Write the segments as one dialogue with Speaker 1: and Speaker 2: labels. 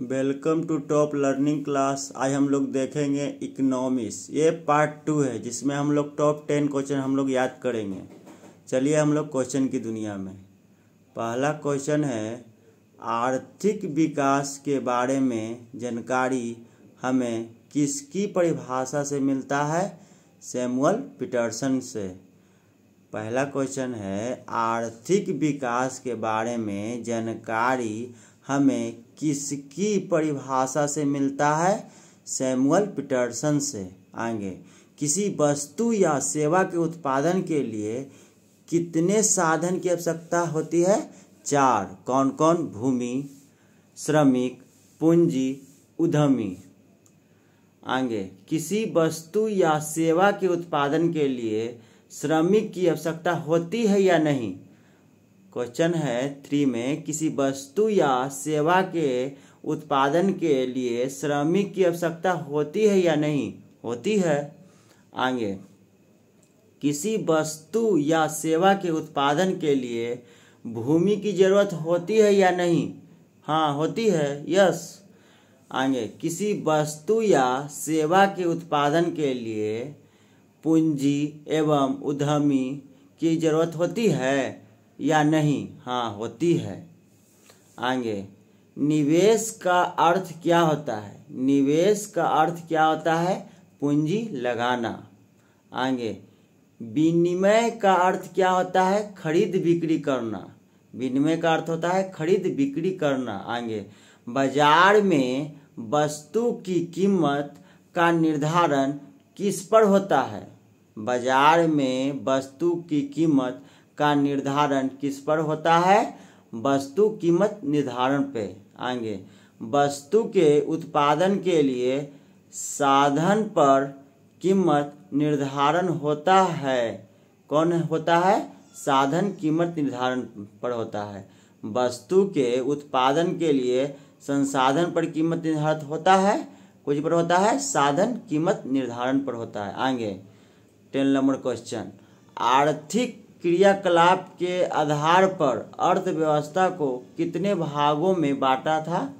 Speaker 1: Welcome to top learning class आज हम लोग देखेंगे इकोनॉमिक्स ये पार्ट टू है, जिसमें हम लोग टॉप टेन क्वेश्चन हम लोग याद करेंगे। चलिए हम लोग क्वेश्चन की दुनिया में। पहला क्वेश्चन है, आर्थिक विकास के बारे में जानकारी हमें किसकी परिभाषा से मिलता है? सैमुअल पीटरसन से। पहला क्वेश्चन है, आर्थिक विकास के बारे में जानकारी हमें किसकी परिभाषा से मिलता है? सैमुअल पीटरसन से। आगे, किसी वस्तु या सेवा के उत्पादन के लिए कितने साधन की आवश्यकता होती है? चार। कौन कौन भूमि, श्रमिक, पूंजी, उद्यमी। आगे, किसी वस्तु या सेवा के उत्पादन के लिए श्रमिक की आवश्यकता होती है या नहीं? क्वेश्चन है थ्री में, किसी वस्तु या सेवा के उत्पादन के लिए श्रमिक की आवश्यकता होती है या नहीं? होती है। आगे। किसी वस्तु या सेवा के उत्पादन के लिए भूमि की ज़रूरत होती है या नहीं? हाँ होती है। यस। आगे। किसी वस्तु या सेवा के उत्पादन के लिए पूंजी एवं उद्यमी की ज़रूरत होती है। या नहीं? हाँ होती है। आगे, निवेश का अर्थ क्या होता है? निवेश का अर्थ क्या होता है? पूंजी लगाना। आगे, विनिमय का अर्थ क्या होता है? खरीद बिक्री करना। विनिमय का अर्थ होता है खरीद बिक्री करना। आगे, बाज़ार में वस्तु की कीमत का निर्धारण किस पर होता है? बाज़ार में वस्तु की कीमत का निर्धारण किस पर होता है? वस्तु कीमत निर्धारण पे। आगे वस्तु के उत्पादन के लिए साधन पर कीमत निर्धारण होता है। कौन होता है? साधन कीमत निर्धारण पर होता है। वस्तु के उत्पादन के लिए संसाधन पर कीमत निर्धारित होता है। कुछ पर होता है? साधन कीमत निर्धारण पर होता है। आगे टेन नंबर क्वेश्चन। आर्थिक क्रियाकलाप के आधार पर अर्थव्यवस्था को कितने भागों में बांटा था?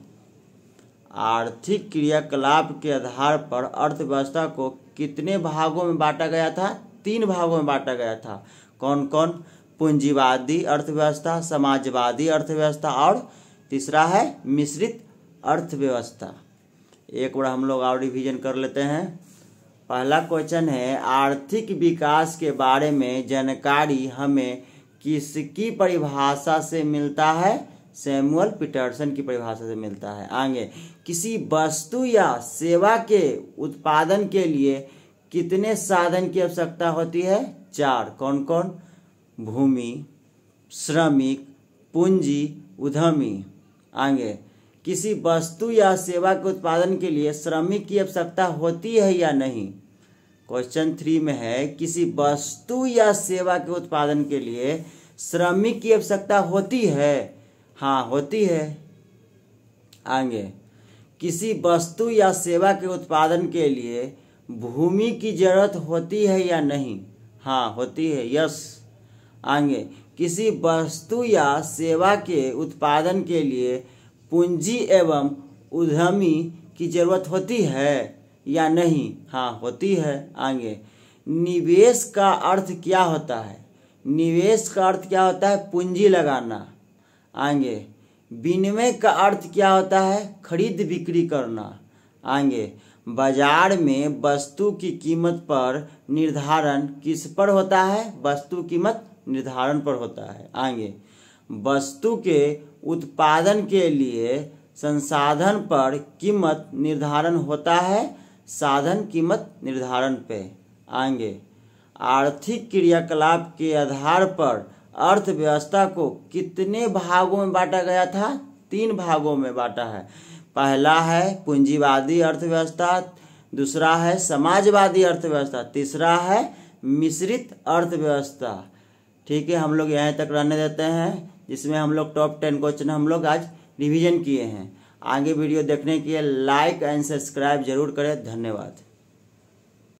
Speaker 1: आर्थिक क्रियाकलाप के आधार पर अर्थव्यवस्था को कितने भागों में बांटा गया था? तीन भागों में बांटा गया था। कौन कौन पूंजीवादी अर्थव्यवस्था, समाजवादी अर्थव्यवस्था और तीसरा है मिश्रित अर्थव्यवस्था। एक बार हम लोग और रिविजन कर लेते हैं। पहला क्वेश्चन है, आर्थिक विकास के बारे में जानकारी हमें किसकी परिभाषा से मिलता है? सैमुअल पीटरसन की परिभाषा से मिलता है। आगे, किसी वस्तु या सेवा के उत्पादन के लिए कितने साधन की आवश्यकता होती है? चार कौन कौन भूमि, श्रमिक, पूंजी, उद्यमी। आगे किसी वस्तु या सेवा के उत्पादन के लिए श्रमिक की आवश्यकता होती है या नहीं? क्वेश्चन थ्री में है, किसी वस्तु या सेवा के उत्पादन के लिए श्रमिक की आवश्यकता होती है? हाँ होती है। आगे, किसी वस्तु या सेवा के उत्पादन के लिए भूमि की ज़रूरत होती है या नहीं? हाँ होती है यस आगे, किसी वस्तु या सेवा के उत्पादन के लिए पूंजी एवं उद्यमी की ज़रूरत होती है या नहीं? हाँ होती है। आगे, निवेश का अर्थ क्या होता है? निवेश का अर्थ क्या होता है? पूंजी लगाना। आगे, विनिमय का अर्थ क्या होता है? खरीद बिक्री करना। आगे, बाज़ार में वस्तु की कीमत पर निर्धारण किस पर होता है? वस्तु कीमत निर्धारण पर होता है। आगे वस्तु के उत्पादन के लिए संसाधन पर कीमत निर्धारण होता है। साधन कीमत निर्धारण पे। आएँगे। आर्थिक क्रियाकलाप के आधार पर अर्थव्यवस्था को कितने भागों में बांटा गया था? तीन भागों में बांटा है। पहला है पूंजीवादी अर्थव्यवस्था, दूसरा है समाजवादी अर्थव्यवस्था, तीसरा है मिश्रित अर्थव्यवस्था। ठीक है, हम लोग यहाँ तक रहने देते हैं। जिसमें हम लोग टॉप टेन क्वेश्चन हम लोग आज रिवीजन किए हैं। आगे वीडियो देखने के लिए लाइक एंड सब्सक्राइब ज़रूर करें। धन्यवाद।